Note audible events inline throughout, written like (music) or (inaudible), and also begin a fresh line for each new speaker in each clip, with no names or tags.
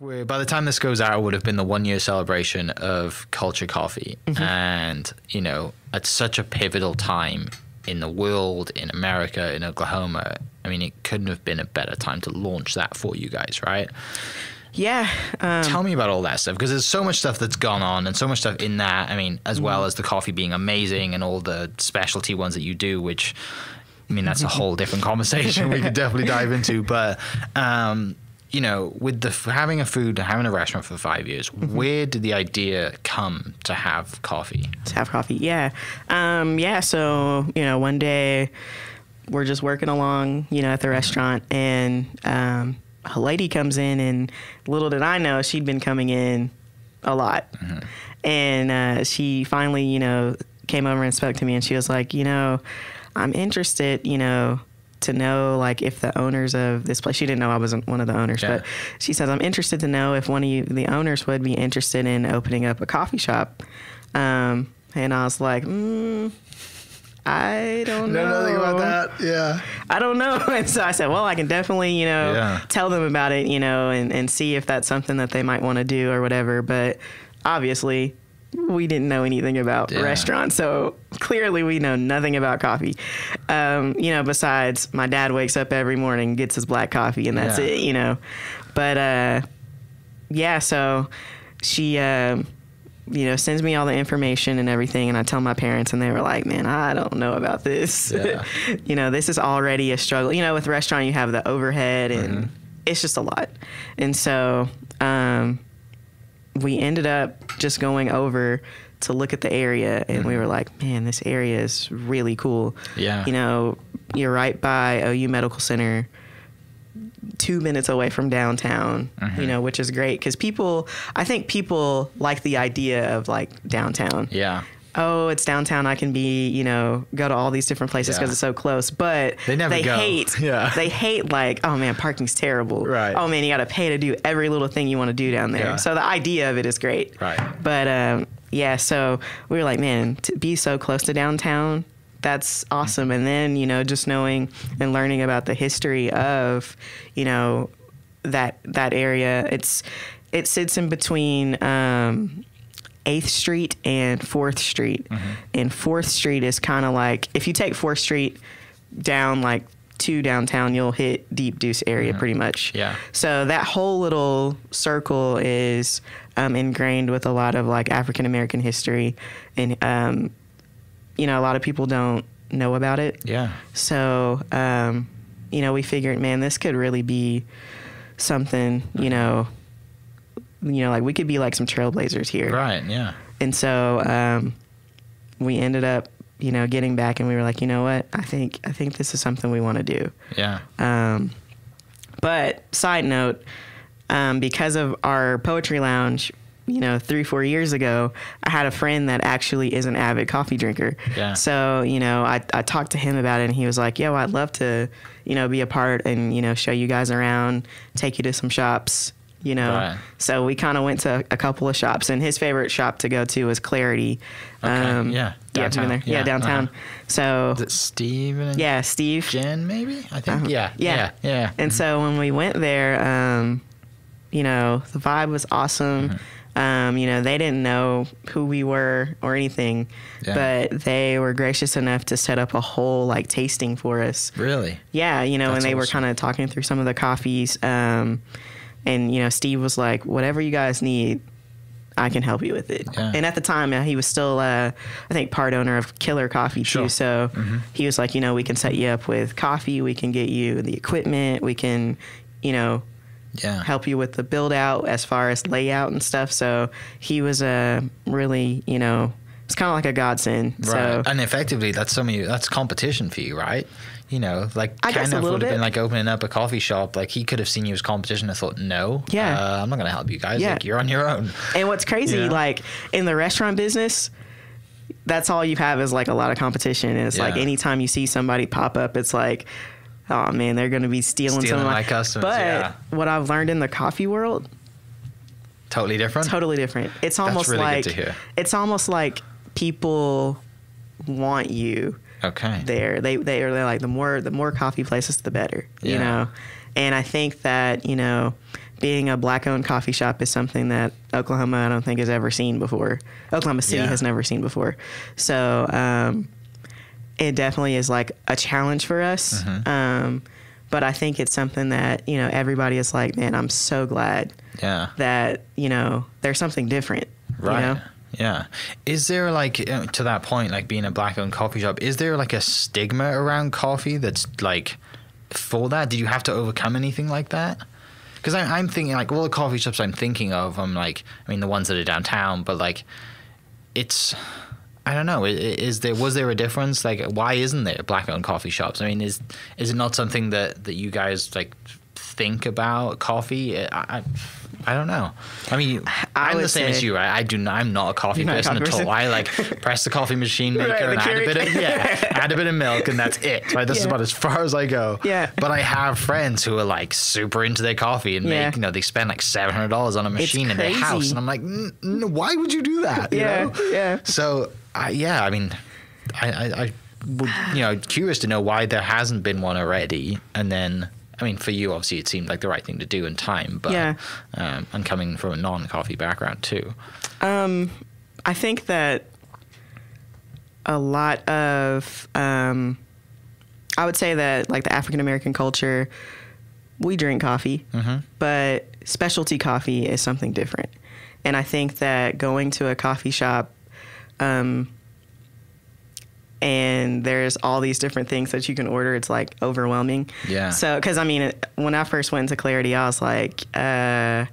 by the time this goes out, it would have been the one year celebration of Culture Coffee. And, you know, at such a pivotal time in the world, in America, in Oklahoma, I mean, it couldn't have been a better time to launch that for you guys, right?
Yeah. Um,
Tell me about all that stuff because there's so much stuff that's gone on and so much stuff in that. I mean, as well as the coffee being amazing and all the specialty ones that you do, which I mean, that's a (laughs) whole different conversation we could definitely dive into. But um, you know, with the having a food, having a restaurant for five years, where did the idea come to have coffee?
to have coffee. Yeah. Um, yeah. So, you know, one day we're just working along, you know, at the restaurant and um, a lady comes in and little did I know she'd been coming in a lot. And uh, she finally, you know, came over and spoke to me and she was like, you know, I'm interested, you know, to know like if the owners of this place she didn't know I wasn't one of the owners
Yeah.
but she says I'm interested to know if one of you the owners would be interested in opening up a coffee shop um, and I was like mm, I don't know nothing about that
Yeah.
I don't know (laughs) and so I said well I can definitely you know
Yeah.
tell them about it you know and, and see if that's something that they might want to do or whatever but obviously (laughs) we didn't know anything about
Yeah.
restaurants so clearly we know nothing about coffee um, you know besides my dad wakes up every morning gets his black coffee and that's
Yeah.
it you know but uh, yeah so she um, you know sends me all the information and everything and i tell my parents and they were like man i don't know about this
Yeah. (laughs)
you know this is already a struggle you know with restaurant you have the overhead and it's just a lot and so um, we ended up just going over to look at the area and we mm-hmm. were like man this area is really cool
Yeah.
you know you're right by ou medical center two minutes away from downtown, you mm-hmm. know, which is great because people, I think people like the idea of like downtown.
Yeah.
Oh, it's downtown. I can be, you know, go to all these different places because
Yeah.
it's so close. But
They never go.
hate, (laughs)
Yeah.
they hate like, oh man, parking's terrible.
Right.
Oh man, you got to pay to do every little thing you want to do down there.
Yeah.
So the idea of it is great.
Right.
But um, yeah, so we were like, man, to be so close to downtown, that's awesome. And then, you know, just knowing and learning about the history of, you know, that that area. It's it sits in between um, 8th Street and 4th Street. And 4th Street is kind of like if you take 4th Street down like to downtown, you'll hit Deep Deuce area pretty much.
Yeah.
So that whole little circle is um, ingrained with a lot of like African American history, and um, you know a lot of people don't know about it.
Yeah.
So um, you know we figured, man, this could really be something. You know, you know, like we could be like some trailblazers here.
Right. Yeah.
And so um, we ended up, you know, getting back, and we were like, you know what, I think I think this is something we want to do.
Yeah.
Um, but side note, um, because of our poetry lounge, you know, three four years ago, I had a friend that actually is an avid coffee drinker.
Yeah.
So you know, I I talked to him about it, and he was like, "Yo, I'd love to, you know, be a part and you know, show you guys around, take you to some shops." You know,
Right.
so we kind of went to a couple of shops, and his favorite shop to go to was Clarity.
Okay, yeah.
yeah,
Downtown.
there? Yeah,
Yeah,
downtown.
uh-huh.
So
Is it Steven and
yeah, Steve.
Jen, maybe? I think.
Uh-huh.
Yeah.
Yeah.
Yeah. Yeah.
And so when we went there, um, you know, the vibe was awesome.
Mm-hmm.
Um, you know, they didn't know who we were or anything,
Yeah.
but they were gracious enough to set up a whole like tasting for us.
Really?
Yeah, you know,
That's
and they were kind of talking through some of the coffees. Um, and you know, Steve was like, "Whatever you guys need, I can help you with it."
Yeah.
And at the time, uh, he was still, uh, I think, part owner of Killer Coffee
Sure.
too. So he was like, you know, we can set you up with coffee. We can get you the equipment. We can, you know,
Yeah.
help you with the build out as far as layout and stuff. So he was a really, you know, it's kind of like a godsend.
Right.
So
and effectively, that's some of you. That's competition for you, right? You know, like
I
kind of would have
bit.
been like opening up a coffee shop. Like he could have seen you as competition and thought, no,
Yeah.
uh, I'm not going to help you guys.
Yeah.
Like you're on your own.
And what's crazy,
Yeah.
like in the restaurant business, that's all you have is like a lot of competition. And it's like anytime you see somebody pop up, it's like, oh man, they're going to be stealing, some of my,
my customers,
But
yeah.
what I've learned in the coffee world,
Totally different.
totally different. It's almost
really
like
to hear.
it's almost like people want you
Okay.
there. They they are like the more the more coffee places, the better. You know, and I think that you know being a black owned coffee shop is something that Oklahoma I don't think has ever seen before. Oklahoma City
Yeah.
has never seen before. So um, it definitely is like a challenge for us.
Mm-hmm.
Um, but I think it's something that you know everybody is like, man, I'm so glad
Yeah.
that you know there's something different.
Right.
You know?
Yeah. Is there like uh, to that point, like being a black-owned coffee shop, is there like a stigma around coffee that's like for that? Did you have to overcome anything like that? Because I'm thinking like all the coffee shops I'm thinking of, I'm like, I mean the ones that are downtown, but like it's. I don't know. Is there was there a difference? Like, why isn't there black-owned coffee shops? I mean, is is it not something that that you guys like think about coffee? I, I, I don't know. I mean,
I
I'm the same as you, right? I do. Not, I'm not a coffee
You're a
person
coffee
at all. I like press the coffee machine (laughs) maker
Right,
and add a bit of yeah, add a bit of milk, and that's it. Right. This is about as far as I go.
Yeah.
But I have friends who are like super into their coffee and
Yeah.
make you know they spend like seven hundred dollars on a machine in their house, and I'm like, "N- n- why would you do that? You
Yeah,
know?
yeah.
So I yeah, I mean, I, I, I would you know curious to know why there hasn't been one already, and then. I mean, for you, obviously, it seemed like the right thing to do in time, but
Yeah.
um, and coming from a non-coffee background too.
I think that a lot of, um, I would say that like the African American culture, we drink coffee, but specialty coffee is something different. And I think that going to a coffee shop, um, and there's all these different things that you can order. It's like overwhelming.
Yeah.
So, because I mean, it- when I first went to Clarity, I was like, uh,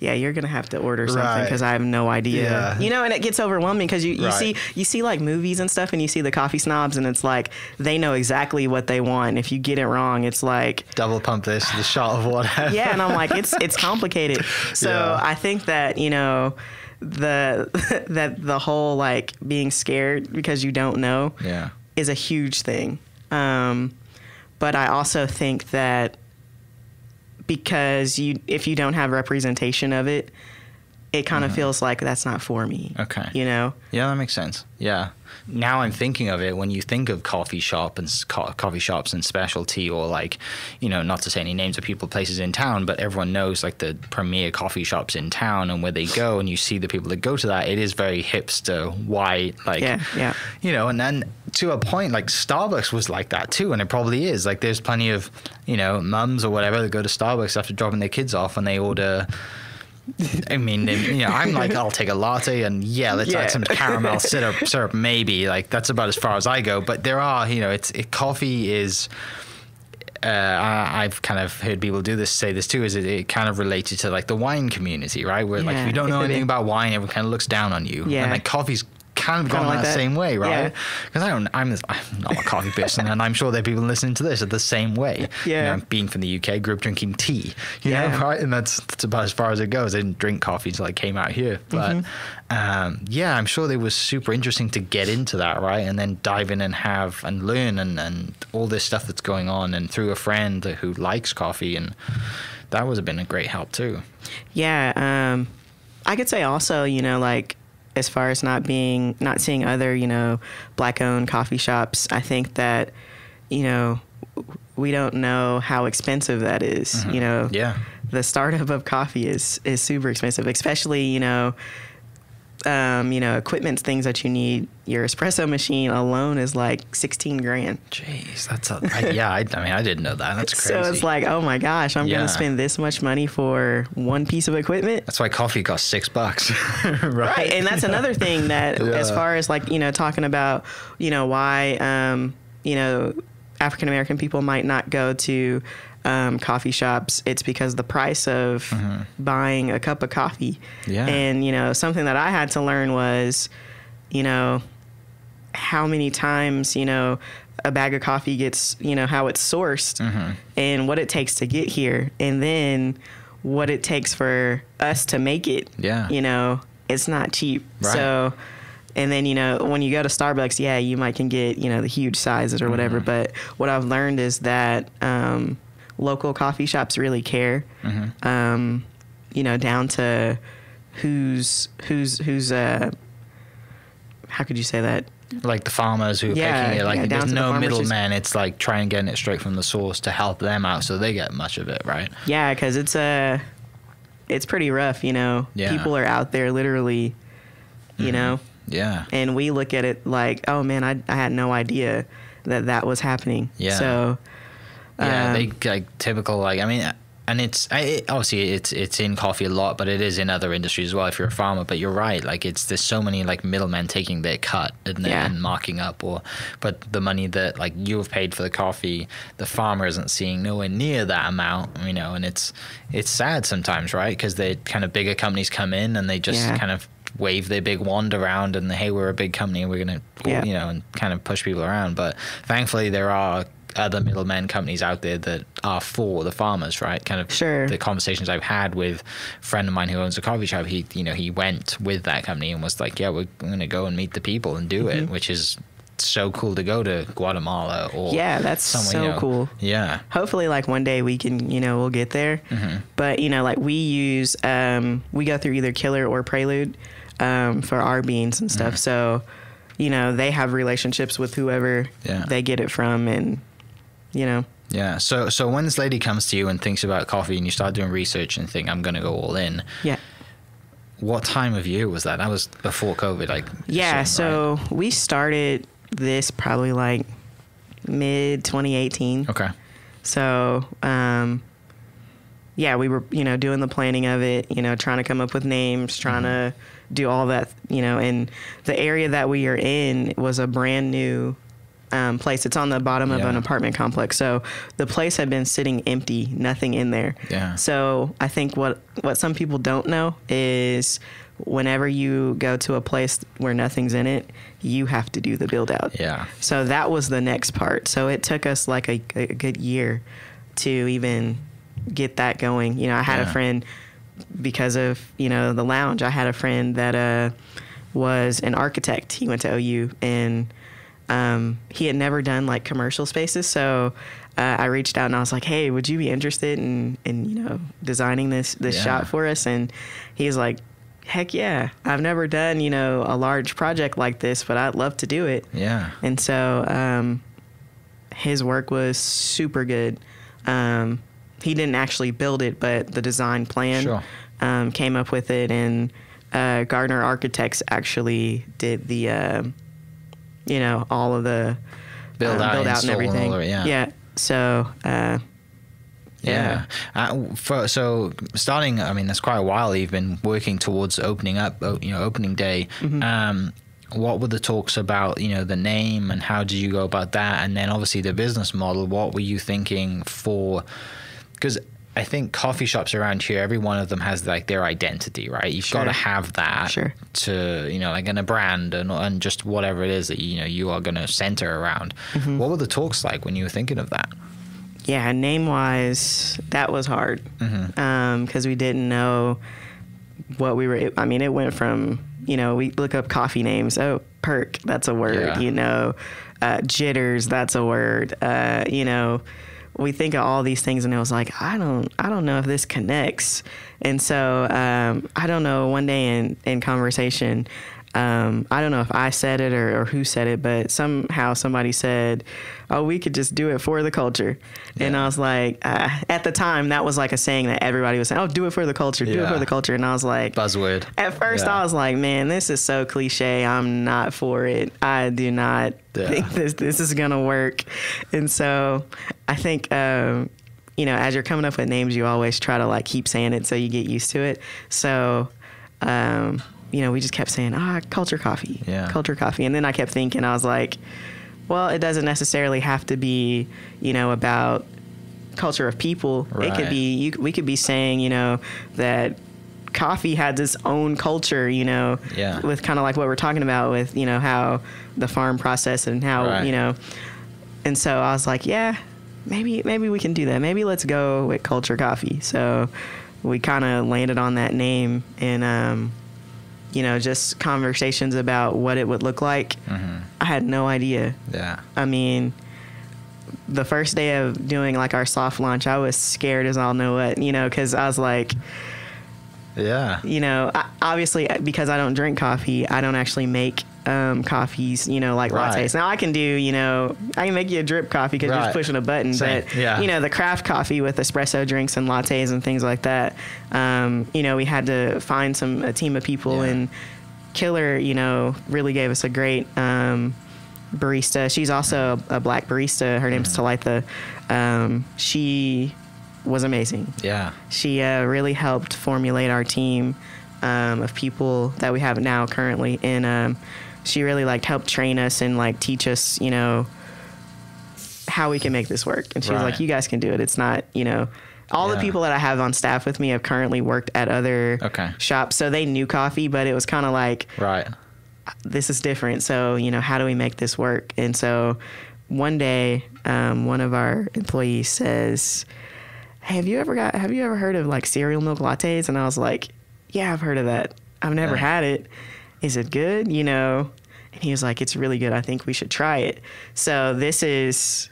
yeah, you're gonna have to order something
Right.
because I have no idea.
Yeah.
You know, and it gets overwhelming because you, you
Right.
see you see like movies and stuff, and you see the coffee snobs, and it's like they know exactly what they want. If you get it wrong, it's like
Double pump this, the shot of whatever.
yeah, and I'm like, it's (laughs) it's complicated. So
Yeah.
I think that you know the (laughs) that the whole like being scared because you don't know
Yeah.
is a huge thing. Um, but I also think that because you if you don't have representation of it, it kind of feels like that's not for me.
Mm-hmm. Okay.
You know?
Yeah, that makes sense. Yeah. Now I'm thinking of it when you think of coffee shop and co- coffee shops and specialty or like, you know, not to say any names of people, places in town, but everyone knows like the premier coffee shops in town and where they go and you see the people that go to that. It is very hipster, white, like,
Yeah, yeah.
you know, and then to a point, like Starbucks was like that too, and it probably is. Like, there's plenty of, you know, mums or whatever that go to Starbucks after dropping their kids off and they order. I mean, you know, I'm like, I'll take a latte and yeah, let's
Yeah.
add some caramel (laughs) syrup, syrup, maybe. Like that's about as far as I go. But there are, you know, it's it, coffee is. Uh, I, I've kind of heard people do this, say this too. Is it, it kind of related to like the wine community, right? Where like if you don't know anything about wine, everyone kind of looks down on you.
Yeah.
And like coffee's kind of gone
like
that,
that.
same way, right?
Yeah.
Because I don't, I'm, I'm not a coffee person, and I'm sure there are people listening to this are the same way.
Yeah.
You know, being from the UK, grew up drinking tea. You
Yeah.
know, right? And that's, that's about as far as it goes. I didn't drink coffee until I came out here, but
Mm-hmm.
um, yeah, I'm sure it was super interesting to get into that, right? And then dive in and have and learn and and all this stuff that's going on, and through a friend who likes coffee, and that would have been a great help too.
Yeah, um, I could say also, you know, like as far as not being, not seeing other, you know, black-owned coffee shops, I think that, you know, we don't know how expensive that is, You know,
Mm-hmm. Yeah.
the startup of coffee is is super expensive, especially you know. Um, you know, equipment, things that you need. Your espresso machine alone is like sixteen grand.
Jeez, that's a I, yeah. I, I mean, I didn't know that. That's crazy. (laughs)
So it's like, oh my gosh, I'm
Yeah.
gonna spend this much money for one piece of equipment.
That's why coffee costs six bucks, (laughs) right?
right and that's another thing that (laughs) as far as like you know talking about you know why um you know african american people might not go to um, coffee shops it's because the price of buying a cup of coffee
Mm-hmm. Yeah.
and you know something that i had to learn was you know how many times you know a bag of coffee gets you know how it's sourced
Mm-hmm.
and what it takes to get here and then what it takes for us to make it
Yeah.
you know it's not cheap
Right.
so and then you know when you go to starbucks yeah you might can get you know the huge sizes or whatever
Mm-hmm.
but what i've learned is that um, local coffee shops really care
Mm-hmm.
um, you know down to who's who's who's uh how could you say that
like the farmers who are
Yeah,
picking it. Like
yeah,
there's
the
no
farmers
middleman. It's like trying getting it straight from the source to help them out, so they get much of it, right?
Yeah, because it's a it's pretty rough. You know,
Yeah. Mm-hmm.
people are out there literally, you know,
Yeah.
and we look at it like, oh man, I I had no idea that that was happening.
Yeah.
So.
Yeah,
um,
they like typical like I mean, and it's I, it, obviously it's it's in coffee a lot, but it is in other industries as well. If you're a farmer, but you're right, like it's there's so many like middlemen taking their cut and,
Yeah.
and marking up, or but the money that like you have paid for the coffee, the farmer isn't seeing nowhere near that amount, you know, and it's it's sad sometimes, right? Because they kind of bigger companies come in and they just
Yeah.
kind of wave their big wand around and hey we're a big company we're gonna
Yeah.
you know and kind of push people around but thankfully there are other middlemen companies out there that are for the farmers, right? Kind of
Sure.
the conversations I've had with a friend of mine who owns a coffee shop. He, you know, he went with that company and was like, "Yeah, we're going to go and meet the people and do
Mm-hmm.
it," which is so cool to go to Guatemala or
Yeah, that's so
you know.
cool.
Yeah,
hopefully like one day we can you know we'll get there
Mm-hmm.
but you know like we use um we go through either killer or prelude um for our beans and
Mm-hmm.
stuff so you know they have relationships with whoever
Yeah.
they get it from and you know?
Yeah. So, so when this lady comes to you and thinks about coffee, and you start doing research and think, "I'm going to go all in,"
yeah.
what time of year was that? That was before COVID, like
yeah so we started this probably like mid 2018
okay,
So, um, yeah, we were, you know, doing the planning of it, you know, trying to come up with names, trying to do all that, you know, and the area that we are in was a brand new um, place. It's on the bottom of an apartment complex. So the place had been sitting empty, nothing in there.
Yeah.
So I think what, what some people don't know is whenever you go to a place where nothing's in it, you have to do the build out.
yeah,
So that was the next part. So it took us like a, a good year to even get that going. You know, I had
Yeah.
a friend because of, you know, the lounge. I had a friend that uh, was an architect. He went to OU and um, he had never done like commercial spaces. So uh, I reached out and I was like, hey, would you be interested in, in you know, designing this, this
Yeah.
shop for us? And he was like, heck yeah. I've never done, you know, a large project like this, but I'd love to do it.
yeah,
And so um, his work was super good. Um, he didn't actually build it, but the design plan
Sure.
um, came up with it, and uh, Gardner Architects actually did the, um you know, all of the
Build
um,
out,
build out and
install and all
everything.
of it, yeah.
yeah. So uh,
Yeah. Uh, for, so starting, I mean, that's quite a while you've been working towards opening up, you know, opening day.
Mm-hmm.
Um, what were the talks about, you know, the name and how did you go about that? And then obviously the business model, what were you thinking for? Because I think coffee shops around here, every one of them has like their identity, right? You've got to have that
Sure.
to, you know, like in a brand and, and just whatever it is that, you know, you are going to center around.
Mm-hmm.
What were the talks like when you were thinking of that?
yeah, name wise, that was hard because we didn't know what we were. I mean, it went from you know we look up coffee names. Oh, perk, that's a word.
Yeah.
You know, uh, jitters, that's a word. Uh, you know, we think of all these things, and it was like I don't, I don't know if this connects. And so um, I don't know. One day in in conversation. Um, I don't know if I said it or, or who said it, but somehow somebody said, "Oh, we could just do it for the culture," and I was like, uh, at the time, that was like a saying that everybody was saying, "Oh, do it for the culture, do it for the culture," and I was like,
Buzzword.
at first,
Yeah.
I was like, "Man, this is so cliche. I'm not for it. I do not
Yeah.
think this this is gonna work." And so, I think. Um, you know, as you're coming up with names, you always try to like keep saying it so you get used to it. So, um, you know, we just kept saying, ah, culture coffee,
Yeah.
culture coffee. And then I kept thinking, I was like, well, it doesn't necessarily have to be, you know, about culture of people. It could be, you, we could be saying, you know, that coffee has its own culture, you know,
Yeah.
with kind of like what we're talking about with, you know, how the farm process and how,
Right.
you know, and so I was like, yeah, maybe maybe we can do that. Maybe let's go with Culture Coffee. So we kind of landed on that name and um, you know, just conversations about what it would look like. I had no idea.
Yeah.
I mean, the first day of doing like our soft launch, I was scared as all know what, you know, because I was like,
Yeah.
you know, I, obviously uh, because I don't drink coffee, I don't actually make um, coffees, you know, like
Right.
lattes. Now I can do, you know, I can make you a drip coffee because you're just pushing a button.
Same.
But
Yeah.
you know, the craft coffee with espresso drinks and lattes and things like that. Um, you know, we had to find some a team of people
Yeah.
and Killer, you know, really gave us a great um, barista. She's also a, a black barista. Her name's Talitha. Um, she was amazing.
Yeah.
She uh, really helped formulate our team um, of people that we have now currently, in um, she really like helped train us and like teach us, you know, how we can make this work. And she was like, "You guys can do it. It's not, you know." All the people that I have on staff with me have currently worked at other
Okay.
shops, so they knew coffee, but it was kind of like
Right.
this is different. So, you know, how do we make this work? And so one day, um, one of our employees says, Hey, have you ever got, have you ever heard of like cereal milk lattes? And I was like, Yeah, I've heard of that. I've never
Yeah.
had it. Is it good? You know? And he was like, It's really good. I think we should try it. So this is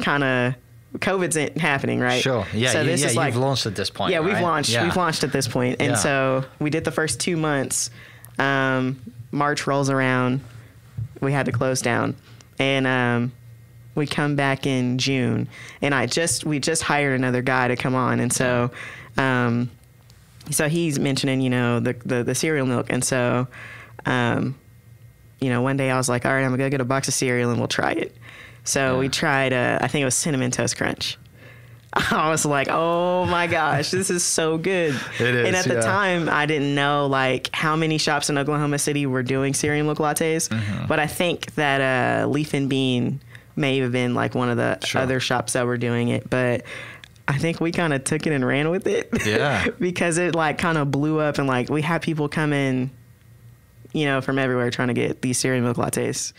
kind of, COVID's happening, right?
Sure. Yeah.
So this
yeah,
is
you've launched at this point.
yeah, we've launched.
Yeah.
We've launched at this point. point, and
Yeah.
so we did the first two months. Um, March rolls around, we had to close down, and um, we come back in June, and I just we just hired another guy to come on, and so. Um, so he's mentioning, you know, the, the, the cereal milk. And so, um, you know, one day I was like, all right, I'm gonna go get a box of cereal and we'll try it. So we tried, uh, I think it was cinnamon toast crunch. (laughs) I was like, oh my gosh, this is so good. (laughs)
It is,
and at the
yeah.
time, I didn't know like how many shops in Oklahoma City were doing cereal milk lattes.
Mm-hmm.
But I think that uh, Leaf and Bean may have been like one of the
Sure.
other shops that were doing it. But I think we kind of took it and ran with it.
Yeah. (laughs)
because it like kind of blew up and like we had people come in, you know, from everywhere trying to get these cereal milk lattes.